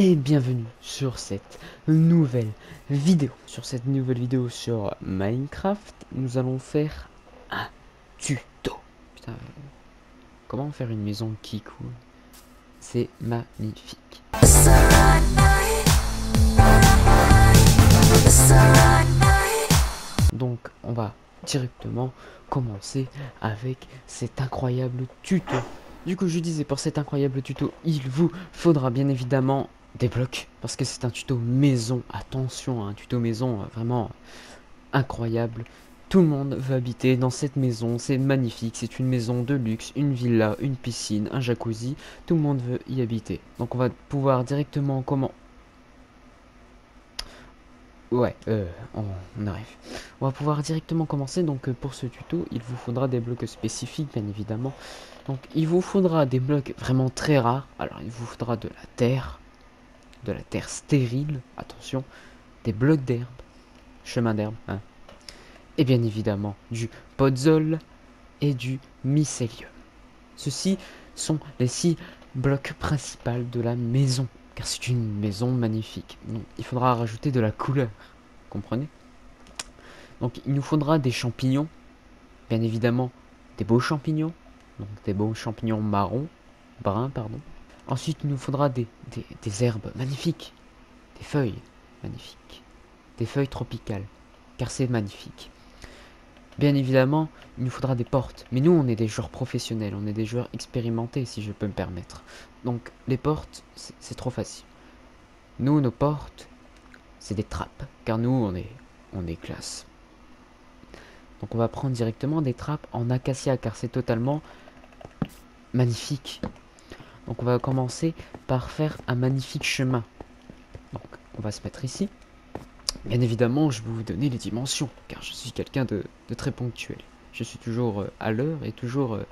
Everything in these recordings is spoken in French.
et bienvenue sur cette nouvelle vidéo. Sur cette nouvelle vidéo sur Minecraft, nous allons faire un tuto. Putain, comment faire une maison qui coule? C'est magnifique. Donc on va directement commencer avec cet incroyable tuto. Du coup je disais pour cet incroyable tuto il vous faudra bien évidemment des blocs parce que c'est un tuto maison. Attention, un tuto maison euh, vraiment incroyable. Tout le monde veut habiter dans cette maison, c'est magnifique, c'est une maison de luxe, une villa, une piscine, un jacuzzi, tout le monde veut y habiter. Donc on va pouvoir directement comment? Ouais, euh, on, arrive. On va pouvoir directement commencer. Donc, euh, pour ce tuto, il vous faudra des blocs spécifiques, bien évidemment. Donc, il vous faudra des blocs vraiment très rares. Alors, il vous faudra de la terre, de la terre stérile, attention, des blocs d'herbe, chemin d'herbe, hein. et bien évidemment du podzol et du mycélium. Ceux-ci sont les six blocs principaux de la maison, car c'est une maison magnifique. Il faudra rajouter de la couleur, comprenez? Donc il nous faudra des champignons, bien évidemment des beaux champignons, donc des beaux champignons marrons, bruns pardon, Ensuite, il nous faudra des, herbes magnifiques, des feuilles magnifiques, des feuilles tropicales, car c'est magnifique. Bien évidemment, il nous faudra des portes, mais nous, on est des joueurs professionnels, on est des joueurs expérimentés, si je peux me permettre. Donc, les portes, c'est trop facile. Nous, nos portes, c'est des trappes, car nous, on est, on est classe. Donc, on va prendre directement des trappes en acacia, car c'est totalement magnifique. Donc on va commencer par faire un magnifique chemin. Donc on va se mettre ici. Bien évidemment, je vais vous donner les dimensions, car je suis quelqu'un de, très ponctuel. Je suis toujours euh, à l'heure et toujours euh,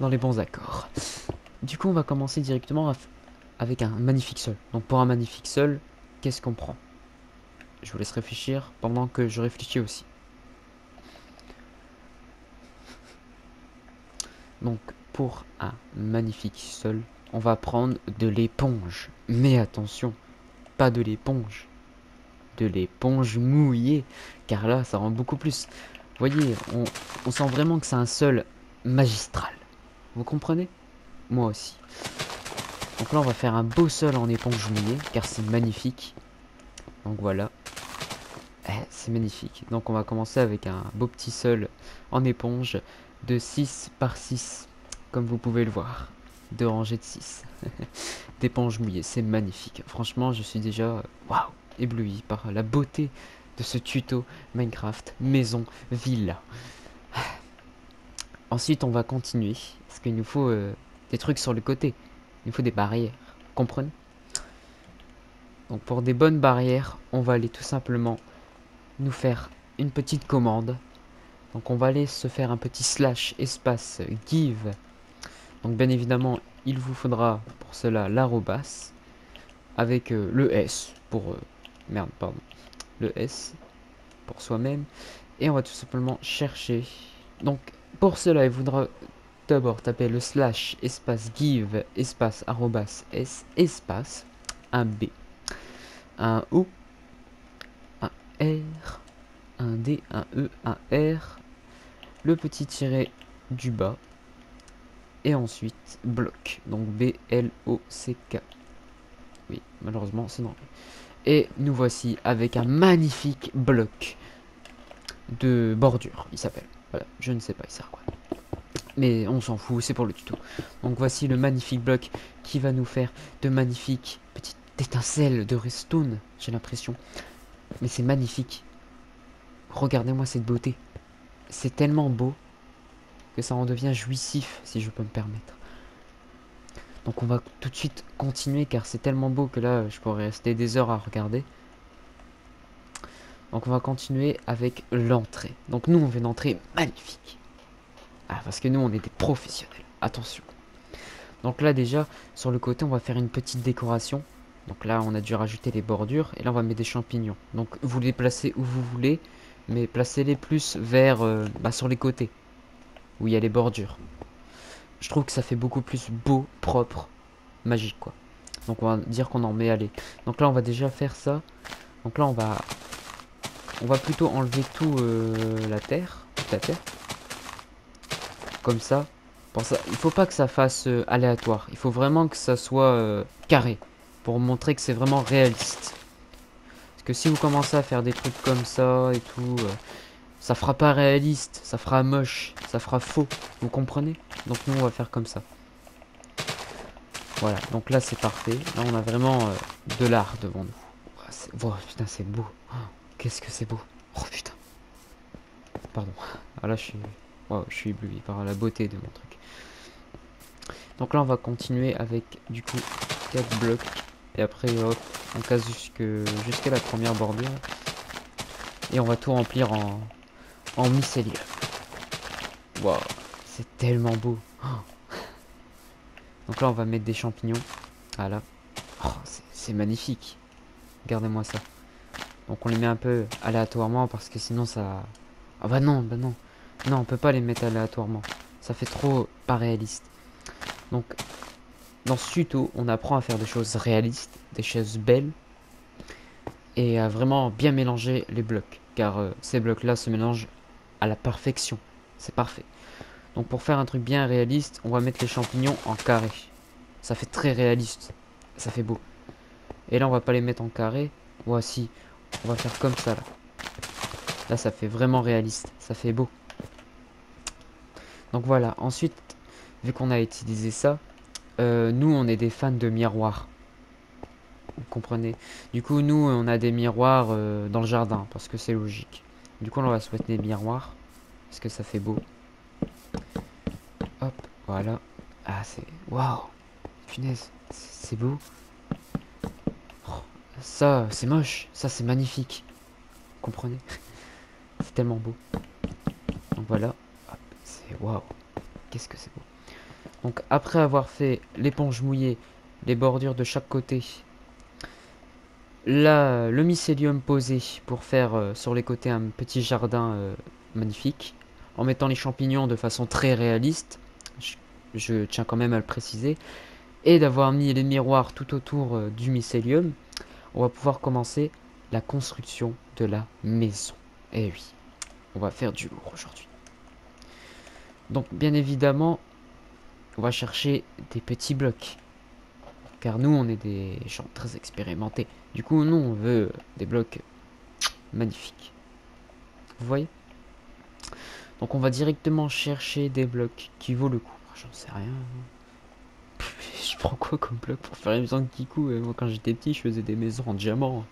dans les bons accords. Du coup, on va commencer directement avec un magnifique sol. Donc pour un magnifique sol, qu'est-ce qu'on prend? Je vous laisse réfléchir pendant que je réfléchis aussi. Donc pour un magnifique sol, on va prendre de l'éponge. Mais attention, pas de l'éponge. De l'éponge mouillée. Car là, ça rend beaucoup plus. Vous voyez, on, sent vraiment que c'est un sol magistral. Vous comprenez? Moi aussi. Donc là, on va faire un beau sol en éponge mouillée, car c'est magnifique. Donc voilà. Eh, c'est magnifique. Donc on va commencer avec un beau petit sol en éponge de 6 par 6, comme vous pouvez le voir de rangées de 6. D'éponges mouillées, c'est magnifique. Franchement, je suis déjà waouh, ébloui par la beauté de ce tuto Minecraft maison villa. Ensuite, on va continuer parce qu'il nous faut euh, des trucs sur le côté. Il nous faut des barrières. Comprenez? Donc pour des bonnes barrières, on va aller tout simplement nous faire une petite commande. Donc on va aller se faire un petit slash espace give donc bien évidemment, il vous faudra pour cela l'arrobas avec euh, le S pour... Euh, merde, pardon. Soi-même. Et on va tout simplement chercher. Donc pour cela, il faudra d'abord taper le slash espace give espace arrobas S espace un B, un O, un R, un D, un E, un R, le petit tiret du bas et ensuite bloc. Donc B-L-O-C-K. Oui, malheureusement, c'est non. Et nous voici avec un magnifique bloc de bordure, il s'appelle. Voilà, je ne sais pas, il sert à quoi. Mais on s'en fout, c'est pour le tuto. Donc voici le magnifique bloc qui va nous faire de magnifiques petites étincelles de redstone, j'ai l'impression. Mais c'est magnifique. Regardez-moi cette beauté. C'est tellement beau que ça en devient jouissif, si je peux me permettre. Donc on va tout de suite continuer, car c'est tellement beau que là, je pourrais rester des heures à regarder. Donc on va continuer avec l'entrée. Donc nous, on veut une entrée magnifique. Ah, parce que nous, on est des professionnels. Attention. Donc là, déjà, sur le côté, on va faire une petite décoration. Donc là, on a dû rajouter les bordures. Et là, on va mettre des champignons. Donc vous les placez où vous voulez. Mais placez-les plus vers... Euh, bah, sur les côtés où il y a les bordures. Je trouve que ça fait beaucoup plus beau, propre, magique quoi. Donc on va dire qu'on en met aller. Donc là on va déjà faire ça. Donc là on va on va plutôt enlever tout euh, la terre, la terre. Comme ça, il faut pas que ça fasse euh, aléatoire. Il faut vraiment que ça soit euh, carré pour montrer que c'est vraiment réaliste. Parce que si vous commencez à faire des trucs comme ça et tout, ça fera pas réaliste, ça fera moche, ça fera faux. Vous comprenez? Donc nous on va faire comme ça. Voilà, donc là c'est parfait. Là on a vraiment de l'art devant nous. Oh, putain c'est beau. Oh. Qu'est-ce que c'est beau. Oh putain. Pardon. Ah là je suis. je suis ébloui par la beauté de mon truc. Donc là on va continuer avec du coup 4 blocs. Et après hop, on casse jusqu'à la première bordure. Et on va tout remplir en, en mycélium. Waouh, c'est tellement beau. Donc là on va mettre des champignons. Voilà. Oh, c'est magnifique. Regardez-moi ça. Donc on les met un peu aléatoirement parce que sinon ça... Ah bah non, bah non. Non, on peut pas les mettre aléatoirement. Ça fait trop pas réaliste. Donc, dans ce tuto, on apprend à faire des choses réalistes, des choses belles. Et à vraiment bien mélanger les blocs. Car euh, ces blocs-là se mélangent à la perfection. C'est parfait. Donc pour faire un truc bien réaliste, on va mettre les champignons en carré. Ça fait très réaliste. Ça fait beau. Et là, on va pas les mettre en carré. Voici. On va faire comme ça là. Là ça fait vraiment réaliste. Ça fait beau. Donc voilà. Ensuite, vu qu'on a utilisé ça, euh, nous on est des fans de miroirs. Vous comprenez? Du coup nous on a des miroirs euh, dans le jardin parce que c'est logique. Du coup on va se mettre des miroirs parce que ça fait beau. Hop, voilà. Ah c'est... Waouh Punaise, c'est beau. Ça, c'est moche. Ça, c'est magnifique. Vous comprenez? C'est tellement beau. Donc voilà. C'est waouh. Qu'est-ce que c'est beau. Donc après avoir fait l'éponge mouillée, les bordures de chaque côté, le mycélium posé pour faire euh, sur les côtés un petit jardin euh, magnifique, en mettant les champignons de façon très réaliste, je, tiens quand même à le préciser, et d'avoir mis les miroirs tout autour euh, du mycélium, on va pouvoir commencer la construction de la maison. Et eh oui, on va faire du lourd aujourd'hui. Donc bien évidemment, on va chercher des petits blocs. Nous, on est des gens très expérimentés. Du coup, nous, on veut des blocs magnifiques. Vous voyez? Donc on va directement chercher des blocs qui vaut le coup. J'en sais rien je prends quoi comme bloc pour faire une maison de Kikou Moi, quand j'étais petit, je faisais des maisons en diamant.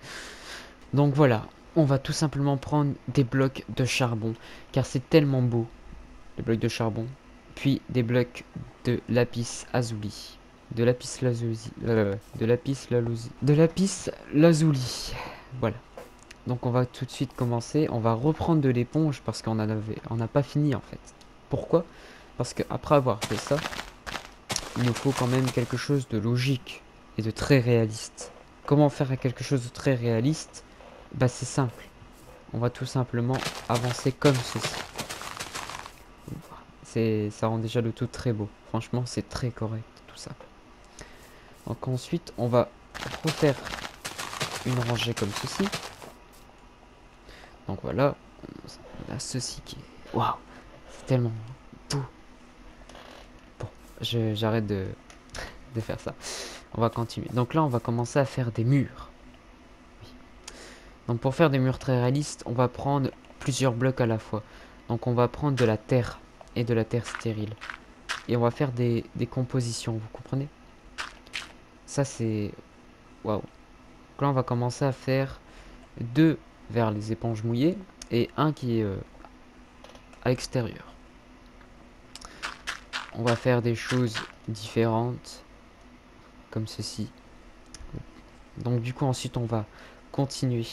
Donc voilà, on va tout simplement prendre des blocs de charbon, car c'est tellement beau. Des blocs de charbon, puis des blocs de lapis azuli. De lapis lazuli. Euh, de lapis lazuli. De lapis lazuli. Voilà. Donc on va tout de suite commencer. On va reprendre de l'éponge parce qu'on n'a pas fini en fait. Pourquoi? Parce qu'après avoir fait ça, il nous faut quand même quelque chose de logique et de très réaliste. Comment faire quelque chose de très réaliste? Bah c'est simple. On va tout simplement avancer comme ceci. Ça rend déjà le tout très beau. Franchement, c'est très correct, tout ça. Donc ensuite, on va refaire une rangée comme ceci. Donc voilà, on a ceci qui est... Waouh C'est tellement j'arrête de, de faire ça. On va continuer. Donc là, on va commencer à faire des murs. Donc pour faire des murs très réalistes, on va prendre plusieurs blocs à la fois. Donc on va prendre de la terre et de la terre stérile. Et on va faire des, des compositions, vous comprenez? Ça c'est... Waouh. Donc là, on va commencer à faire deux vers les éponges mouillées et un qui est euh, à l'extérieur. On va faire des choses différentes comme ceci. Donc du coup ensuite on va continuer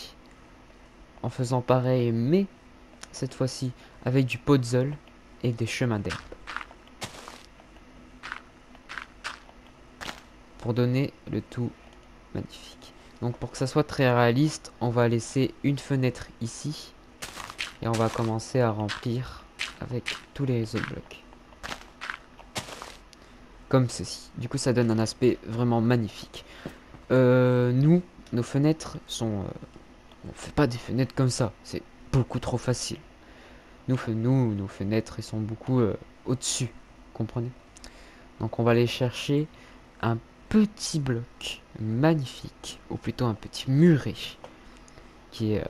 en faisant pareil mais cette fois-ci avec du podzol et des chemins d'herbe pour donner le tout magnifique donc pour que ça soit très réaliste on va laisser une fenêtre ici et on va commencer à remplir avec tous les autres blocs comme ceci. Du coup, ça donne un aspect vraiment magnifique. Euh, nous, nos fenêtres sont... Euh, on fait pas des fenêtres comme ça, c'est beaucoup trop facile. Nous, nous nos fenêtres, sont beaucoup euh, au-dessus, comprenez? Donc on va aller chercher un petit bloc magnifique, ou plutôt un petit muret, qui est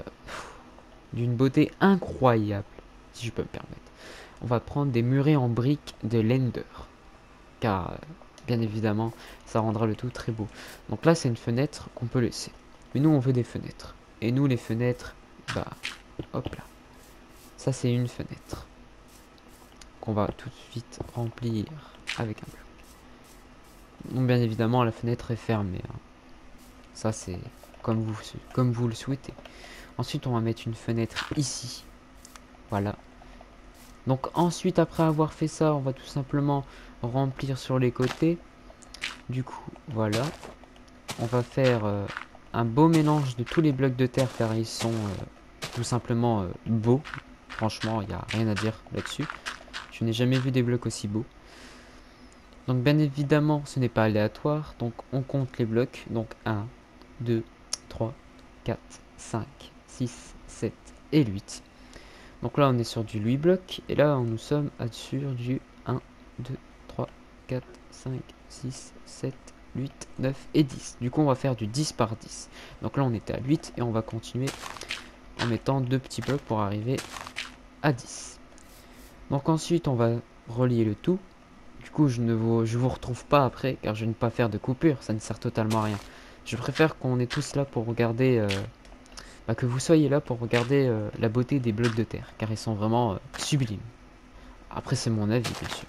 d'une beauté incroyable, si je peux me permettre. On va prendre des murets en briques de Lender car bien évidemment ça rendra le tout très beau. Donc là c'est une fenêtre qu'on peut laisser. Mais nous on veut des fenêtres. Et nous les fenêtres, bah hop là. Ça c'est une fenêtre qu'on va tout de suite remplir avec un bloc. Bien évidemment la fenêtre est fermée. Hein. Ça c'est comme vous, comme vous le souhaitez. Ensuite on va mettre une fenêtre ici. Voilà. Donc ensuite après avoir fait ça on va tout simplement remplir sur les côtés. Du coup, voilà. On va faire euh, un beau mélange de tous les blocs de terre car ils sont euh, tout simplement euh, beaux. Franchement, il n'y a rien à dire là-dessus. Je n'ai jamais vu des blocs aussi beaux. Donc bien évidemment, ce n'est pas aléatoire. Donc on compte les blocs. Donc 1, 2, 3, 4, 5, 6, 7 et 8. Donc là, on est sur du 8 blocs. Et là, nous sommes sur du 1, 2, 4, 5, 6, 7, 8, 9 et 10. Du coup, on va faire du 10 par 10. Donc là, on était à 8 et on va continuer en mettant deux petits blocs pour arriver à 10. Donc ensuite, on va relier le tout. Du coup, je ne vous, retrouve pas après car je ne vais pas faire de coupure. Ça ne sert totalement à rien. Je préfère qu'on est tous là pour regarder... Euh, bah, que vous soyez là pour regarder euh, la beauté des blocs de terre. Car ils sont vraiment euh, sublimes. Après, c'est mon avis, bien sûr.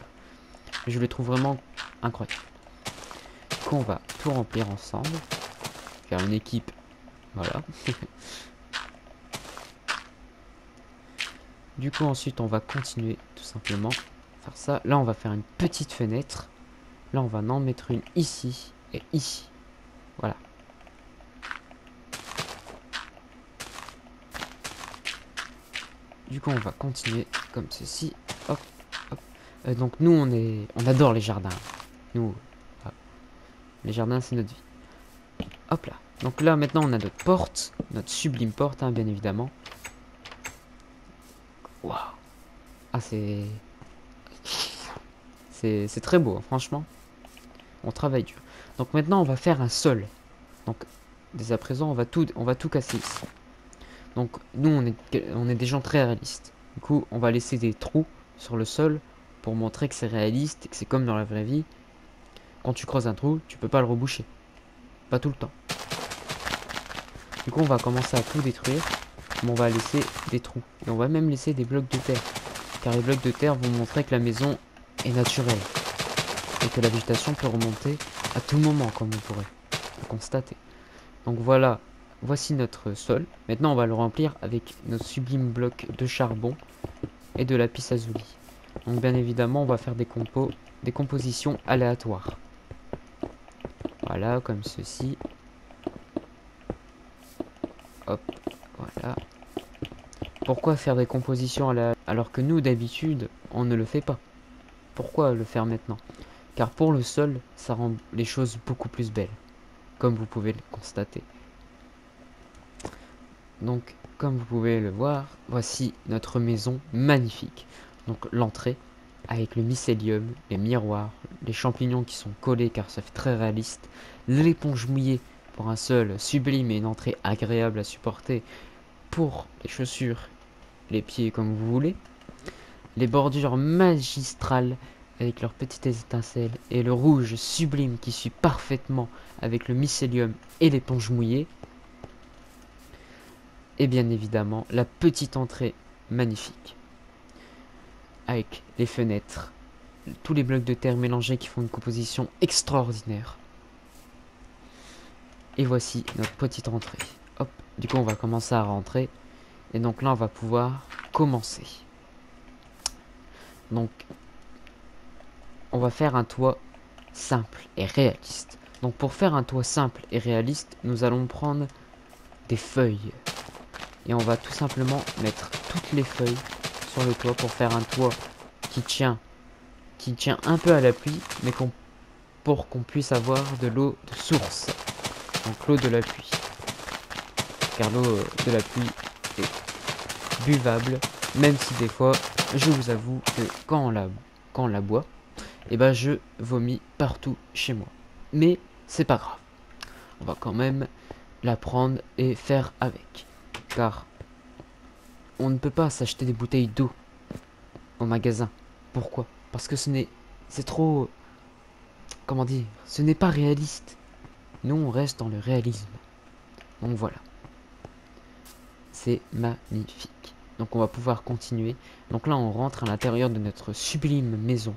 Je le trouve vraiment incroyable. Du coup, on va tout remplir ensemble. Faire une équipe. Voilà. du coup, ensuite, on va continuer tout simplement. Faire ça. Là, on va faire une petite fenêtre. Là, on va en mettre une ici et ici. Voilà. Du coup, on va continuer comme ceci. Hop, euh, donc nous, on est, on adore les jardins. Nous, ah. les jardins, c'est notre vie. Hop là. Donc là, maintenant, on a notre porte, notre sublime porte, hein, bien évidemment. Waouh. Ah, c'est... C'est très beau, hein, franchement. On travaille dur. Donc maintenant, on va faire un sol. Donc, dès à présent, on va tout, on va tout casser ici. Donc, nous, on est, des gens très réalistes. Du coup, on va laisser des trous sur le sol pour montrer que c'est réaliste et que c'est comme dans la vraie vie. Quand tu creuses un trou, tu peux pas le reboucher. Pas tout le temps. Du coup, on va commencer à tout détruire. Mais on va laisser des trous. Et on va même laisser des blocs de terre. Car les blocs de terre vont montrer que la maison est naturelle. Et que la végétation peut remonter à tout moment, comme vous pourrez le constater. Donc voilà, voici notre sol. Maintenant, on va le remplir avec nos sublimes blocs de charbon et de lapis lazuli. Donc bien évidemment, on va faire des compos, des compositions aléatoires. Voilà, comme ceci. Hop, voilà. Pourquoi faire des compositions alors que nous, d'habitude, on ne le fait pas? Pourquoi le faire maintenant Car pour le sol, ça rend les choses beaucoup plus belles, comme vous pouvez le constater. Donc, comme vous pouvez le voir, voici notre maison magnifique. Donc l'entrée avec le mycélium, les miroirs, les champignons qui sont collés car ça fait très réaliste, l'éponge mouillée pour un seul sublime et une entrée agréable à supporter pour les chaussures, les pieds comme vous voulez, les bordures magistrales avec leurs petites étincelles et le rouge sublime qui suit parfaitement avec le mycélium et l'éponge mouillée, et bien évidemment la petite entrée magnifique avec les fenêtres, tous les blocs de terre mélangés qui font une composition extraordinaire. Et voici notre petite entrée. Hop, du coup on va commencer à rentrer. Et donc là on va pouvoir commencer. Donc on va faire un toit simple et réaliste. Donc pour faire un toit simple et réaliste, nous allons prendre des feuilles. Et on va tout simplement mettre toutes les feuilles sur le toit pour faire un toit qui tient qui tient un peu à la pluie mais qu'on pour qu'on puisse avoir de l'eau de source. Donc l'eau de la pluie. Car l'eau de la pluie est buvable, même si des fois, je vous avoue que quand on la, boit, eh ben je vomis partout chez moi. Mais c'est pas grave. On va quand même la prendre et faire avec. Car on ne peut pas s'acheter des bouteilles d'eau au magasin. Pourquoi? Parce que ce n'est... C'est trop... Comment dire Ce n'est pas réaliste. Nous, on reste dans le réalisme. Donc voilà. C'est magnifique. Donc on va pouvoir continuer. Donc là, on rentre à l'intérieur de notre sublime maison.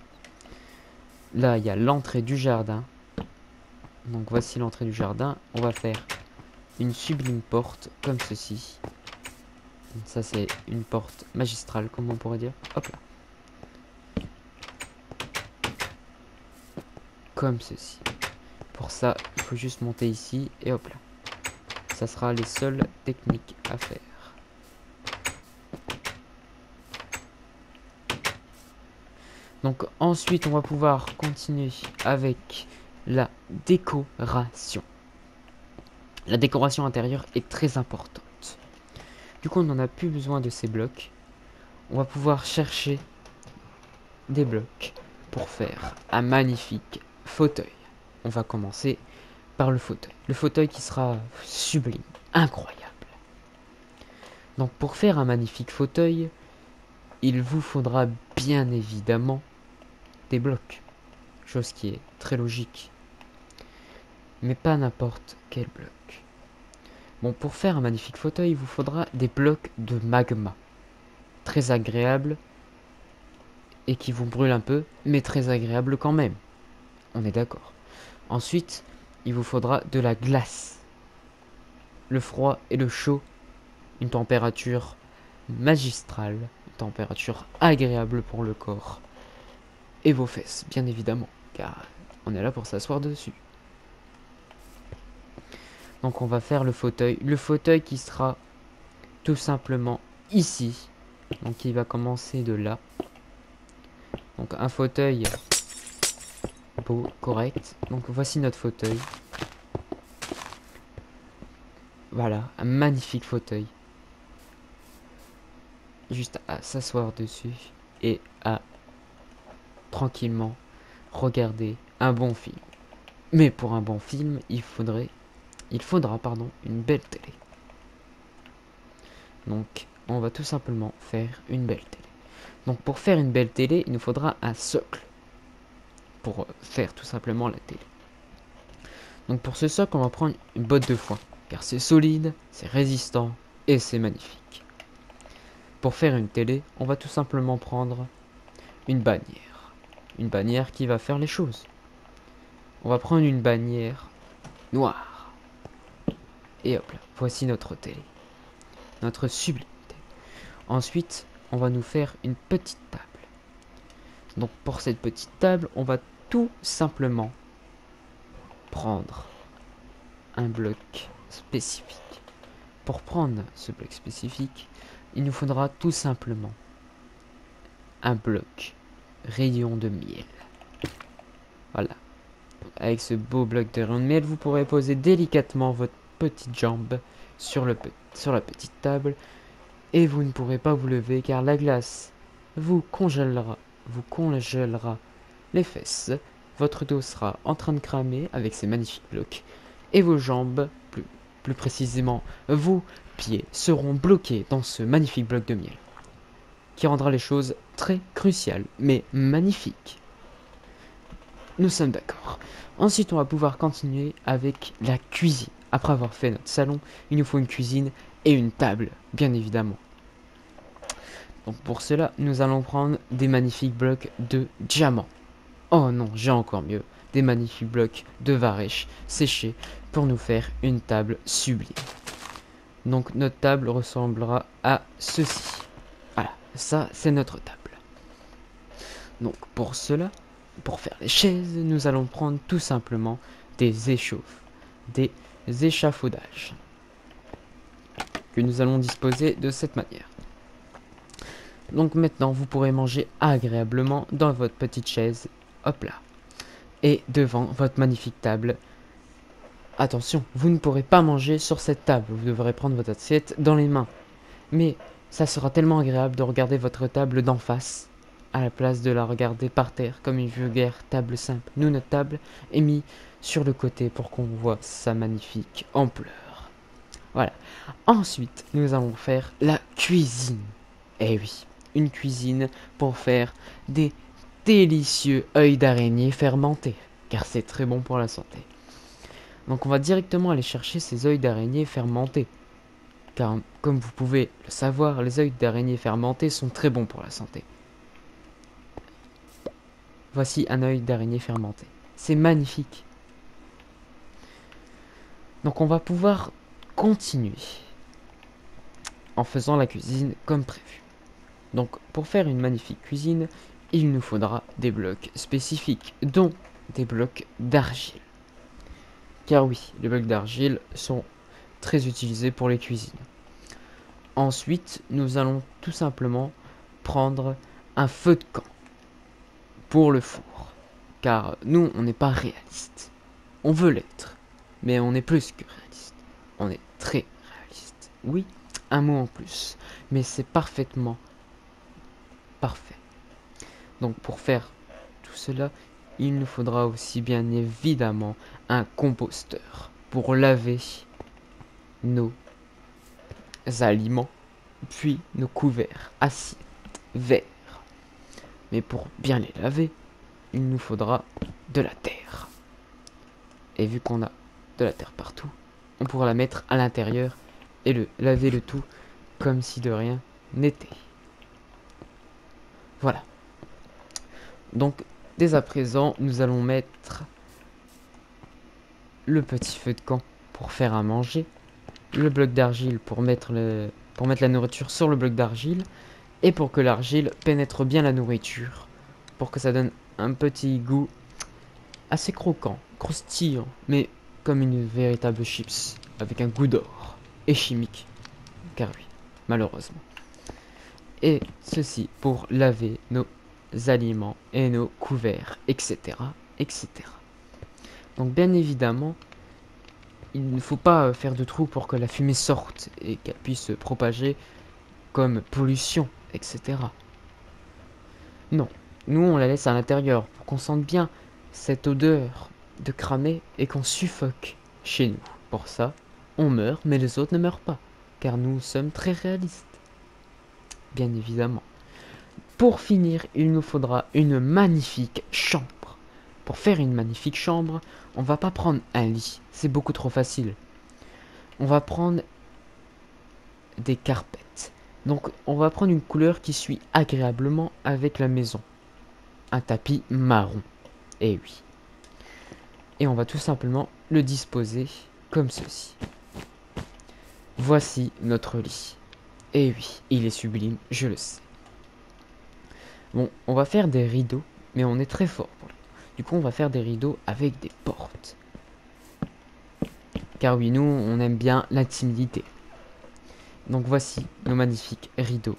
Là, il y a l'entrée du jardin. Donc voici l'entrée du jardin. On va faire une sublime porte comme ceci. Ça, c'est une porte magistrale, comme on pourrait dire. Hop là. Comme ceci. Pour ça, il faut juste monter ici et hop là. Ça sera les seules techniques à faire. Donc ensuite, on va pouvoir continuer avec la décoration. La décoration intérieure est très importante. Du coup, on n'en a plus besoin de ces blocs. On va pouvoir chercher des blocs pour faire un magnifique fauteuil. On va commencer par le fauteuil. Le fauteuil qui sera sublime, incroyable. Donc pour faire un magnifique fauteuil, il vous faudra bien évidemment des blocs. Chose qui est très logique. Mais pas n'importe quel bloc. Bon, pour faire un magnifique fauteuil, il vous faudra des blocs de magma. Très agréables et qui vous brûlent un peu, mais très agréables quand même. On est d'accord. Ensuite, il vous faudra de la glace. Le froid et le chaud, une température magistrale, température agréable pour le corps. Vos fesses, bien évidemment, car on est là pour s'asseoir dessus. Donc on va faire le fauteuil. Le fauteuil qui sera tout simplement ici. Donc il va commencer de là. Donc un fauteuil beau, correct. Donc voici notre fauteuil. Voilà, un magnifique fauteuil. Juste à s'asseoir dessus et à tranquillement regarder un bon film. Mais pour un bon film, il faudrait il faudra pardon, une belle télé. Donc, on va tout simplement faire une belle télé. Donc, pour faire une belle télé, il nous faudra un socle. Pour faire tout simplement la télé. Donc, pour ce socle, on va prendre une botte de foin. Car c'est solide, c'est résistant et c'est magnifique. Pour faire une télé, on va tout simplement prendre une bannière. Une bannière qui va faire les choses. On va prendre une bannière noire. Et hop là, voici notre télé. Notre sublime télé. Ensuite, on va nous faire une petite table. Donc pour cette petite table, on va tout simplement prendre un bloc spécifique. Pour prendre ce bloc spécifique, il nous faudra tout simplement un bloc rayon de miel. Voilà. Avec ce beau bloc de rayon de miel, vous pourrez poser délicatement votre petite jambe sur, le, sur la petite table et vous ne pourrez pas vous lever car la glace vous congèlera, vous congèlera les fesses. Votre dos sera en train de cramer avec ces magnifiques blocs et vos jambes, plus, plus précisément vos pieds, seront bloqués dans ce magnifique bloc de miel qui rendra les choses très cruciales mais magnifiques. Nous sommes d'accord. Ensuite, on va pouvoir continuer avec la cuisine. Après avoir fait notre salon, il nous faut une cuisine et une table, bien évidemment. Donc pour cela, nous allons prendre des magnifiques blocs de diamants. Oh non, j'ai encore mieux. Des magnifiques blocs de varech séchés pour nous faire une table sublime. Donc notre table ressemblera à ceci. Ça c'est notre table. Donc pour cela, pour faire les chaises, nous allons prendre tout simplement des échauffes, des échafaudages que nous allons disposer de cette manière. Donc maintenant, vous pourrez manger agréablement dans votre petite chaise. Hop là. et devant votre magnifique table. Attention, vous ne pourrez pas manger sur cette table, vous devrez prendre votre assiette dans les mains. Mais ça sera tellement agréable de regarder votre table d'en face, à la place de la regarder par terre comme une vulgaire table simple. Nous, notre table est mise sur le côté pour qu'on voit sa magnifique ampleur. Voilà. Ensuite, nous allons faire la cuisine. Eh oui, une cuisine pour faire des délicieux œils d'araignée fermentés, car c'est très bon pour la santé. Donc on va directement aller chercher ces œils d'araignée fermentés. Car comme vous pouvez le savoir, les œils d'araignée fermentés sont très bons pour la santé. Voici un œil d'araignée fermenté. C'est magnifique. Donc on va pouvoir continuer en faisant la cuisine comme prévu. Donc pour faire une magnifique cuisine, il nous faudra des blocs spécifiques, dont des blocs d'argile. Car oui, les blocs d'argile sont très utilisés pour les cuisines. Ensuite, nous allons tout simplement prendre un feu de camp pour le four. Car nous, on n'est pas réaliste. On veut l'être, mais on est plus que réaliste. On est très réaliste. Oui, un mot en plus, mais c'est parfaitement parfait. Donc pour faire tout cela, il nous faudra aussi bien évidemment un composteur pour laver nos aliments, puis nos couverts, assiettes, verres. Mais pour bien les laver, il nous faudra de la terre. Et vu qu'on a de la terre partout, on pourra la mettre à l'intérieur et le laver le tout comme si de rien n'était. Voilà. Donc, dès à présent, nous allons mettre le petit feu de camp pour faire à manger, le bloc d'argile pour mettre pour mettre la nourriture sur le bloc d'argile et pour que l'argile pénètre bien la nourriture, pour que ça donne un petit goût assez croquant, croustillant, mais comme une véritable chips, avec un goût d'or et chimique, car oui, malheureusement. Et ceci pour laver nos aliments et nos couverts, etc., etc. Donc bien évidemment, il ne faut pas faire de trous pour que la fumée sorte et qu'elle puisse se propager comme pollution, etc. Non, nous on la laisse à l'intérieur pour qu'on sente bien cette odeur de cramé et qu'on suffoque chez nous. Pour ça, on meurt, mais les autres ne meurent pas, car nous sommes très réalistes. Bien évidemment. Pour finir, il nous faudra une magnifique chambre. Pour faire une magnifique chambre, on va pas prendre un lit, c'est beaucoup trop facile. On va prendre des carpettes. Donc on va prendre une couleur qui suit agréablement avec la maison. Un tapis marron. Eh oui. Et on va tout simplement le disposer comme ceci. Voici notre lit. Eh oui, il est sublime, je le sais. Bon, on va faire des rideaux, mais on est très fort pour les Du coup, on va faire des rideaux avec des portes. Car oui, nous, on aime bien la timidité. Donc voici nos magnifiques rideaux.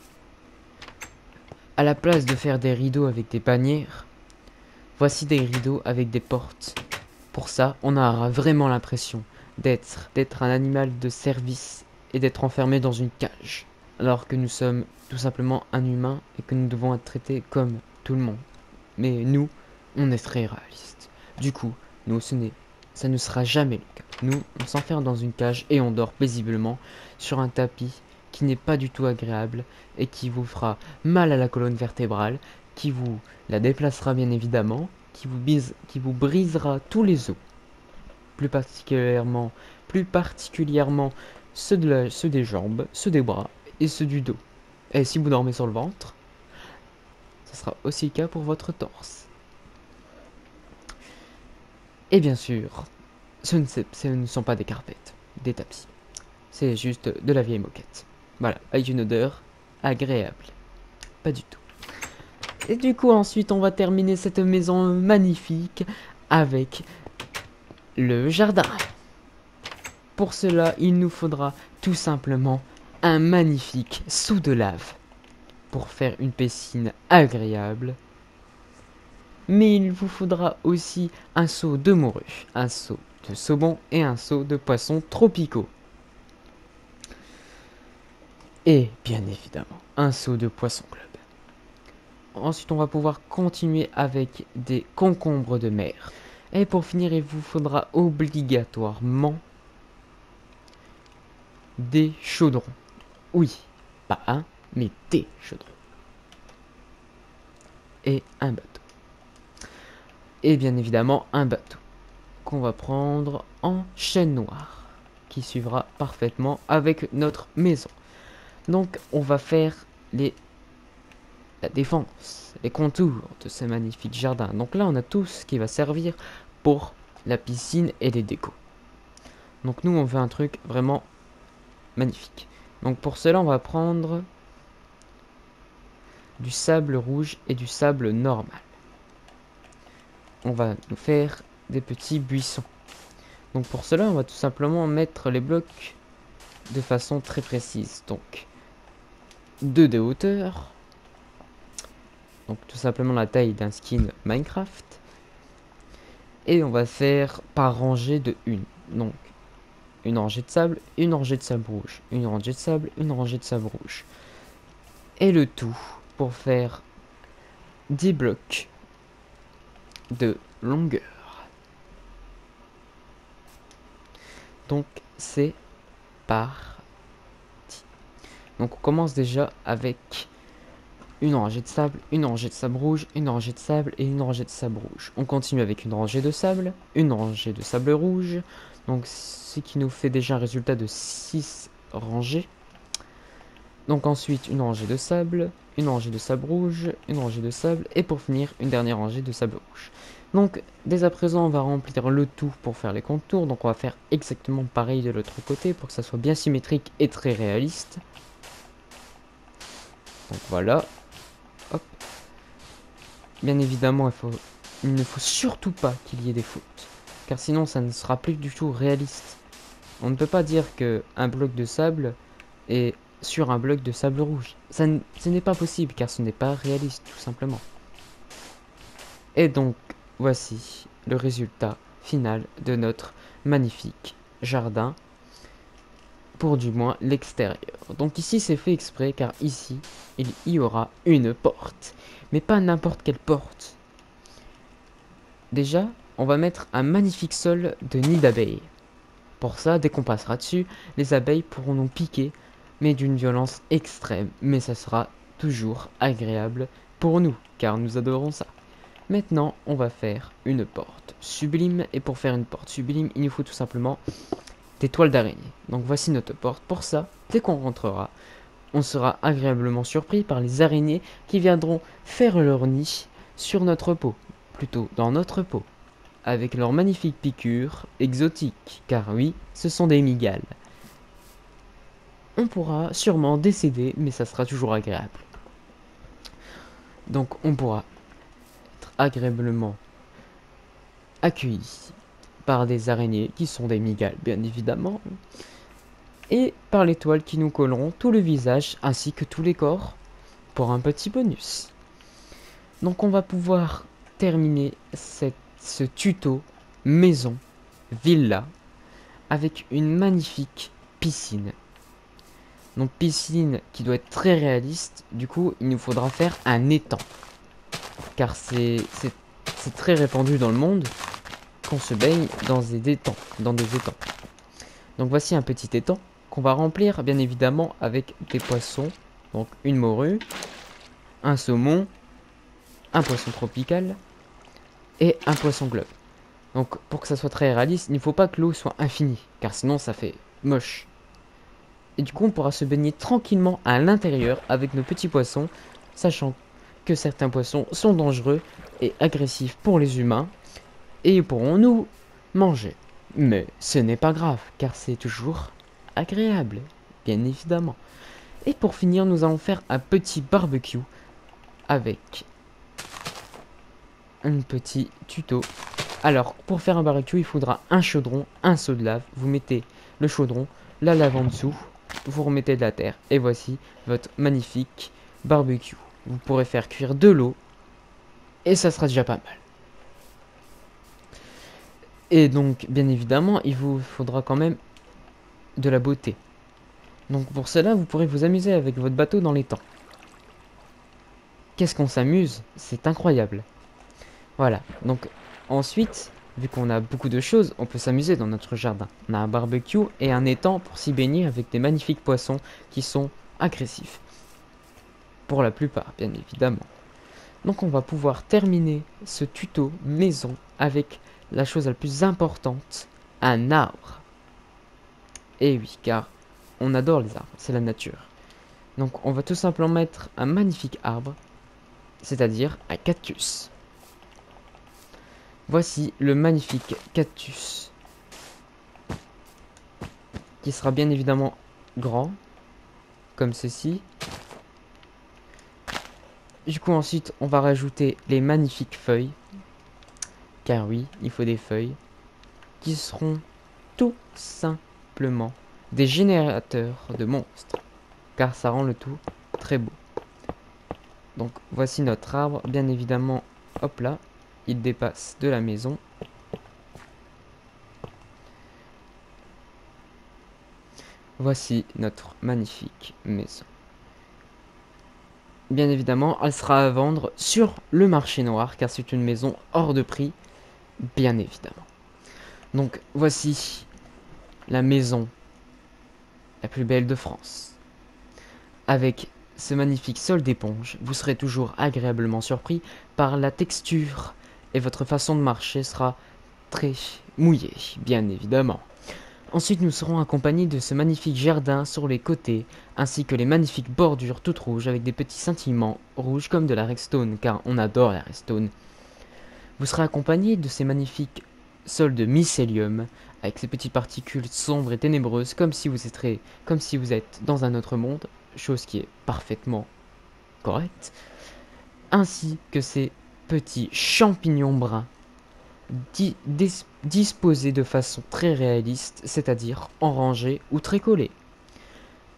À la place de faire des rideaux avec des bannières, voici des rideaux avec des portes. Pour ça, on aura vraiment l'impression d'être d'être un animal de service et d'être enfermé dans une cage alors que nous sommes tout simplement un humain et que nous devons être traités comme tout le monde. Mais nous, on est très réaliste. Du coup, nous, ce n'est, ça ne sera jamais le cas. Nous, on s'enferme dans une cage et on dort paisiblement sur un tapis qui n'est pas du tout agréable et qui vous fera mal à la colonne vertébrale, qui vous la déplacera bien évidemment, qui vous, bise, qui vous brisera tous les os. Plus particulièrement, plus particulièrement ceux, ceux des jambes, ceux des bras et ceux du dos. Et si vous dormez sur le ventre, ce sera aussi le cas pour votre torse. Et bien sûr, ce ne, sont pas des carpettes, des tapis. C'est juste de la vieille moquette. Voilà, avec une odeur agréable. Pas du tout. Et du coup, ensuite, on va terminer cette maison magnifique avec le jardin. Pour cela, il nous faudra tout simplement un magnifique seau de lave pour faire une piscine agréable mais il vous faudra aussi un seau de morue, un seau de saumon et un seau de poissons tropicaux. Et bien évidemment, un seau de poisson club. Ensuite, on va pouvoir continuer avec des concombres de mer. Et pour finir, il vous faudra obligatoirement des chaudrons. Oui, pas un, mais des chaudrons. Et un bateau. Et bien évidemment, un bateau qu'on va prendre en chaîne noire qui suivra parfaitement avec notre maison. Donc, on va faire les la défense, les contours de ce magnifique jardin. Donc là, on a tout ce qui va servir pour la piscine et les décos. Donc nous, on veut un truc vraiment magnifique. Donc pour cela, on va prendre du sable rouge et du sable normal. On va nous faire des petits buissons. Donc pour cela, on va tout simplement mettre les blocs de façon très précise. Donc 2 de hauteur, donc tout simplement la taille d'un skin Minecraft. Et on va faire par rangée de une. Donc une rangée de sable, une rangée de sable rouge, une rangée de sable, une rangée de sable rouge. Et le tout pour faire 10 blocs de longueur. Donc c'est parti. Donc on commence déjà avec une rangée de sable, une rangée de sable rouge, une rangée de sable et une rangée de sable rouge. On continue avec une rangée de sable, une rangée de sable rouge, donc ce qui nous fait déjà un résultat de 6 rangées. Donc ensuite une rangée de sable, une rangée de sable rouge, une rangée de sable et pour finir une dernière rangée de sable rouge. Donc dès à présent on va remplir le tout pour faire les contours, donc on va faire exactement pareil de l'autre côté pour que ça soit bien symétrique et très réaliste. Donc voilà, Bien évidemment, il ne faut surtout pas qu'il y ait des fautes, car sinon ça ne sera plus du tout réaliste. On ne peut pas dire que un bloc de sable est sur un bloc de sable rouge. Ce n'est pas possible, car ce n'est pas réaliste, tout simplement. Et donc, voici le résultat final de notre magnifique jardin pour du moins l'extérieur. Donc ici c'est fait exprès car ici il y aura une porte. Mais pas n'importe quelle porte. Déjà, on va mettre un magnifique sol de nid d'abeilles. Pour ça, dès qu'on passera dessus, les abeilles pourront nous piquer, mais d'une violence extrême. Mais ça sera toujours agréable pour nous, car nous adorons ça. Maintenant, on va faire une porte sublime, et pour faire une porte sublime, il nous faut tout simplement des toiles d'araignée. Donc voici notre porte. Pour ça, dès qu'on rentrera, on sera agréablement surpris par les araignées qui viendront faire leur nid sur notre peau, plutôt dans notre peau, avec leurs magnifiques piqûres exotiques, car oui, ce sont des migales. On pourra sûrement décéder, mais ça sera toujours agréable. Donc on pourra être agréablement accueilli par des araignées qui sont des migales, bien évidemment, et par l'étoile qui nous colleront tout le visage ainsi que tous les corps pour un petit bonus. Donc on va pouvoir terminer ce tuto maison villa avec une magnifique piscine. Donc piscine qui doit être très réaliste, du coup il nous faudra faire un étang. Car c'est très répandu dans le monde qu'on se baigne dans des étangs, dans des étangs. Donc voici un petit étang qu'on va remplir bien évidemment avec des poissons. Donc une morue, un saumon, un poisson tropical et un poisson globe. Donc pour que ça soit très réaliste, il ne faut pas que l'eau soit infinie, car sinon ça fait moche. Et du coup on pourra se baigner tranquillement à l'intérieur avec nos petits poissons, sachant que certains poissons sont dangereux et agressifs pour les humains, et pourront nous manger. Mais ce n'est pas grave, car c'est toujours agréable, bien évidemment. Et pour finir, nous allons faire un petit barbecue avec un petit tuto. Alors, pour faire un barbecue, il faudra un chaudron, un seau de lave. Vous mettez le chaudron, la lave en dessous, vous remettez de la terre. Et voici votre magnifique barbecue. Vous pourrez faire cuire de l'eau Et ça sera déjà pas mal. Et donc, bien évidemment, il vous faudra quand même de la beauté. Donc pour cela, vous pourrez vous amuser avec votre bateau dans les temps. Qu'est-ce qu'on s'amuse? C'est incroyable. Voilà, donc ensuite, vu qu'on a beaucoup de choses, on peut s'amuser dans notre jardin. On a un barbecue et un étang pour s'y baigner avec des magnifiques poissons qui sont agressifs. Pour la plupart, bien évidemment. Donc on va pouvoir terminer ce tuto maison avec la chose la plus importante, un arbre. Et oui, car on adore les arbres, c'est la nature. Donc on va tout simplement mettre un magnifique arbre, c'est-à-dire un cactus. Voici le magnifique cactus, qui sera bien évidemment grand, comme ceci. Du coup ensuite on va rajouter les magnifiques feuilles, car oui, il faut des feuilles, qui seront tout simplement des générateurs de monstres, car ça rend le tout très beau. Donc voici notre arbre, bien évidemment, hop là, il dépasse de la maison. Voici notre magnifique maison. Bien évidemment, elle sera à vendre sur le marché noir, car c'est une maison hors de prix, bien évidemment. Donc voici la maison la plus belle de France. Avec ce magnifique sol d'éponge, vous serez toujours agréablement surpris par la texture et votre façon de marcher sera très mouillée, bien évidemment. Ensuite, nous serons accompagnés de ce magnifique jardin sur les côtés, ainsi que les magnifiques bordures toutes rouges avec des petits scintillements rouges comme de la redstone, car on adore la redstone. Vous serez accompagné de ces magnifiques sol de mycélium, avec ces petites particules sombres et ténébreuses, comme si vous êtes, comme si vous êtes dans un autre monde, chose qui est parfaitement correcte, ainsi que ces petits champignons bruns disposés de façon très réaliste, c'est-à-dire en rangée ou très collés.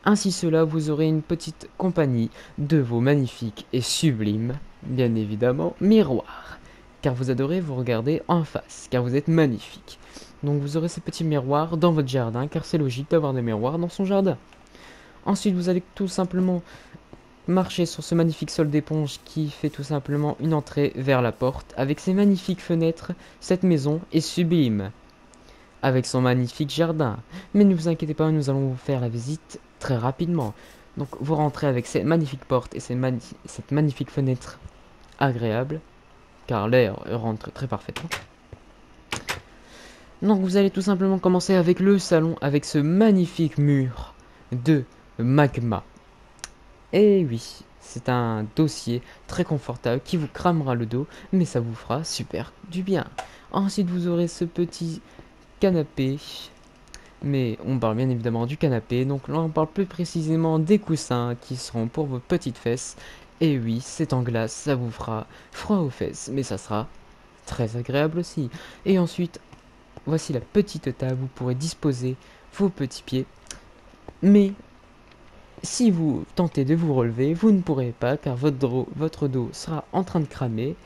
Ainsi cela, vous aurez une petite compagnie de vos magnifiques et sublimes, bien évidemment, miroirs car vous adorez vous regarder en face, car vous êtes magnifique. Donc vous aurez ces petits miroirs dans votre jardin, car c'est logique d'avoir des miroirs dans son jardin. Ensuite, vous allez tout simplement marcher sur ce magnifique sol d'éponge qui fait tout simplement une entrée vers la porte. Avec ses magnifiques fenêtres, cette maison est sublime. Avec son magnifique jardin. Mais ne vous inquiétez pas, nous allons vous faire la visite très rapidement. Donc vous rentrez avec cette magnifique porte et cette magnifique fenêtre agréable car l'air rentre très parfaitement. Donc vous allez tout simplement commencer avec le salon, avec ce magnifique mur de magma. Et oui, c'est un dossier très confortable qui vous cramera le dos, mais ça vous fera super du bien. Ensuite, vous aurez ce petit canapé. Mais on parle bien évidemment du canapé, donc là on parle plus précisément des coussins qui seront pour vos petites fesses et oui, c'est en glace, ça vous fera froid aux fesses, mais ça sera très agréable aussi. Et ensuite, voici la petite table où vous pourrez disposer vos petits pieds. Mais si vous tentez de vous relever, vous ne pourrez pas car votre dos, sera en train de cramer,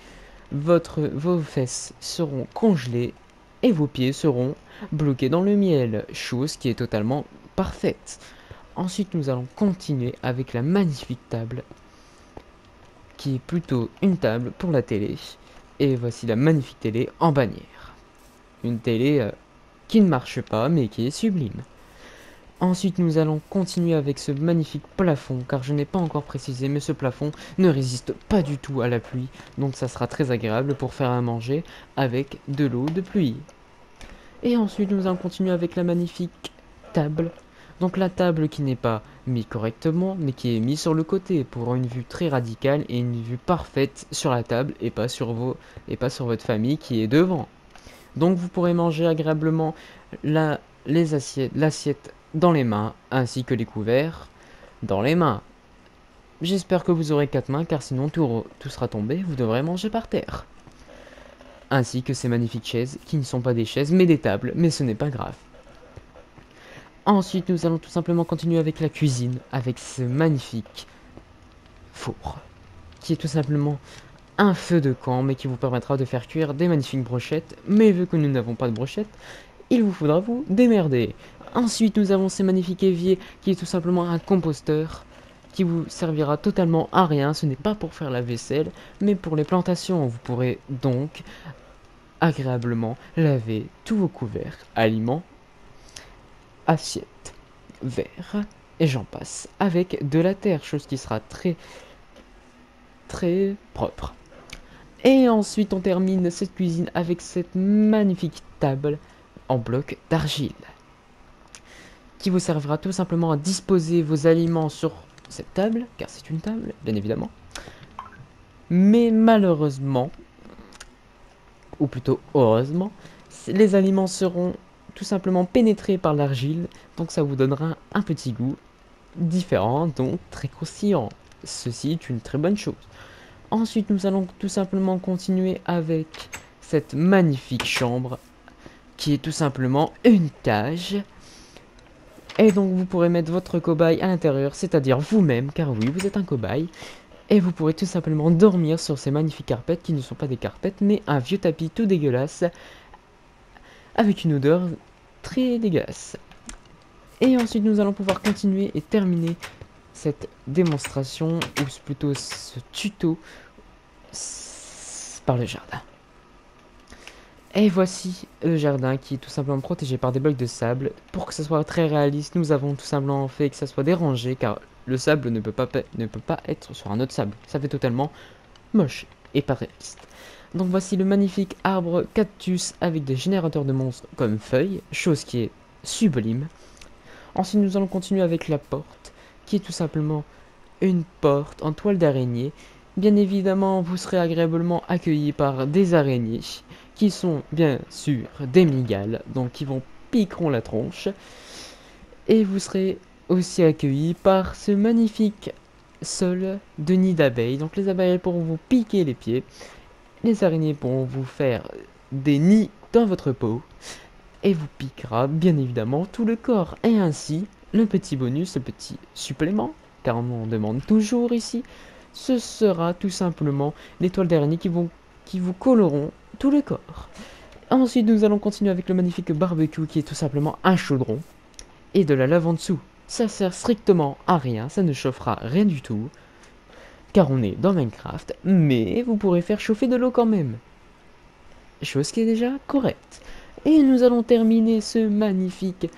vos fesses seront congelées et vos pieds seront bloqués dans le miel, chose qui est totalement parfaite. Ensuite, nous allons continuer avec la magnifique table qui est plutôt une table pour la télé. Et voici la magnifique télé en bannière. Une télé euh, qui ne marche pas mais qui est sublime. Ensuite nous allons continuer avec ce magnifique plafond car je n'ai pas encore précisé mais ce plafond ne résiste pas du tout à la pluie donc ça sera très agréable pour faire à manger avec de l'eau de pluie. Et ensuite nous allons continuer avec la magnifique table donc la table qui n'est pas mise correctement, mais qui est mise sur le côté pour une vue très radicale et une vue parfaite sur la table et pas sur vos et pas sur votre famille qui est devant. Donc vous pourrez manger agréablement la, les assiettes, l'assiette dans les mains ainsi que les couverts dans les mains. J'espère que vous aurez quatre mains car sinon tout, tout sera tombé, vous devrez manger par terre. Ainsi que ces magnifiques chaises qui ne sont pas des chaises mais des tables, mais ce n'est pas grave. Ensuite, nous allons tout simplement continuer avec la cuisine, avec ce magnifique four, qui est tout simplement un feu de camp, mais qui vous permettra de faire cuire des magnifiques brochettes. Mais vu que nous n'avons pas de brochettes, il vous faudra vous démerder. Ensuite, nous avons ces magnifiques éviers qui est tout simplement un composteur qui vous servira totalement à rien. Ce n'est pas pour faire la vaisselle, mais pour les plantations. Vous pourrez donc agréablement laver tous vos couverts, aliments, assiettes, verres et j'en passe avec de la terre, chose qui sera très très propre. Et ensuite on termine cette cuisine avec cette magnifique table en bloc d'argile qui vous servira tout simplement à disposer vos aliments sur cette table, car c'est une table, bien évidemment. Mais malheureusement, ou plutôt heureusement, les aliments seront tout simplement pénétrés par l'argile, donc ça vous donnera un petit goût différent, donc très croustillant. Ceci est une très bonne chose. Ensuite, nous allons tout simplement continuer avec cette magnifique chambre qui est tout simplement une cage. Et donc vous pourrez mettre votre cobaye à l'intérieur, c'est-à-dire vous-même, car oui, vous êtes un cobaye. Et vous pourrez tout simplement dormir sur ces magnifiques carpettes qui ne sont pas des carpettes, mais un vieux tapis tout dégueulasse avec une odeur très dégueulasse. Et ensuite nous allons pouvoir continuer et terminer cette démonstration, ou plutôt ce tuto, par le jardin. Et voici le jardin qui est tout simplement protégé par des blocs de sable. Pour que ce soit très réaliste, nous avons tout simplement fait que ça soit dérangé car le sable ne peut pas, ne peut pas être sur un autre sable. Ça fait totalement moche et pas réaliste. Donc voici le magnifique arbre cactus avec des générateurs de monstres comme feuilles, chose qui est sublime. Ensuite nous allons continuer avec la porte, qui est tout simplement une porte en toile d'araignée. Bien évidemment, vous serez agréablement accueilli par des araignées, qui sont bien sûr des migales, donc qui vont piqueront la tronche. Et vous serez aussi accueilli par ce magnifique sol de nid d'abeilles. Donc les abeilles pourront vous piquer les pieds, les araignées pourront vous faire des nids dans votre peau et vous piquera bien évidemment tout le corps. Et ainsi, le petit bonus, le petit supplément, car on demande toujours ici, ce sera tout simplement des toiles d'araignée qui, vont, qui vous colleront tout le corps. Ensuite, nous allons continuer avec le magnifique barbecue qui est tout simplement un chaudron et de la lave en dessous. Ça sert strictement à rien, ça ne chauffera rien du tout, car on est dans Minecraft, mais vous pourrez faire chauffer de l'eau quand même. Chose qui est déjà correcte. Et nous allons terminer ce magnifique,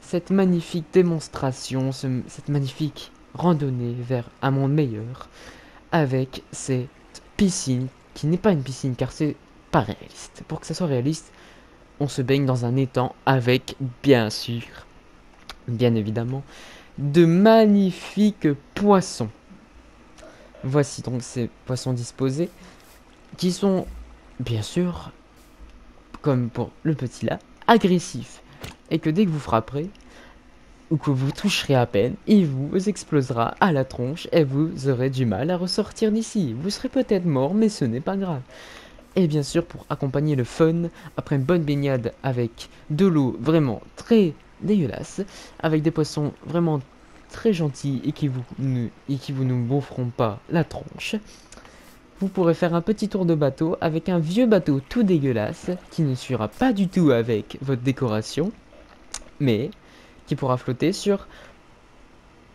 cette magnifique démonstration, cette magnifique randonnée vers un monde meilleur, avec cette piscine, qui n'est pas une piscine car c'est pas réaliste. Pour que ça soit réaliste, on se baigne dans un étang avec, bien sûr, bien évidemment, de magnifiques poissons. Voici donc ces poissons disposés, qui sont, bien sûr, comme pour le petit là, agressifs. Et que dès que vous frapperez, ou que vous toucherez à peine, il vous explosera à la tronche et vous aurez du mal à ressortir d'ici. Vous serez peut-être mort, mais ce n'est pas grave. Et bien sûr, pour accompagner le fun, après une bonne baignade avec de l'eau vraiment très dégueulasse, avec des poissons vraiment très gentils et qui vous ne, et qui vous ne boufferont pas la tronche. Vous pourrez faire un petit tour de bateau avec un vieux bateau tout dégueulasse qui ne suivra pas du tout avec votre décoration, mais qui pourra flotter sur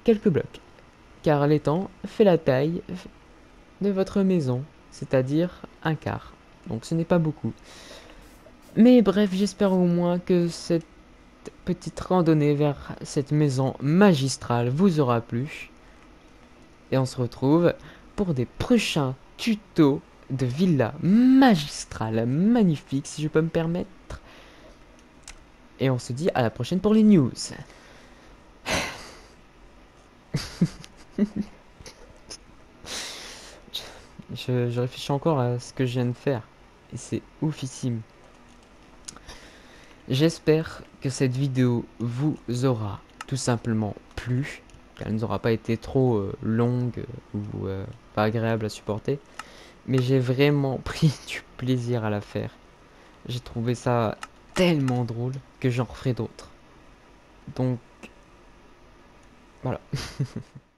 quelques blocs. Car l'étang fait la taille de votre maison, c'est-à-dire un quart. Donc ce n'est pas beaucoup. Mais bref, j'espère au moins que cette petite randonnée vers cette maison magistrale vous aura plu. Et on se retrouve pour des prochains tutos de villa magistrale, magnifique si je peux me permettre. Et on se dit à la prochaine pour les news. je, réfléchis encore à ce que je viens de faire. Et c'est oufissime. J'espère que cette vidéo vous aura tout simplement plu, qu'elle ne aura pas été trop euh, longue ou euh, pas agréable à supporter, mais j'ai vraiment pris du plaisir à la faire. J'ai trouvé ça tellement drôle que j'en referai d'autres. Donc, voilà.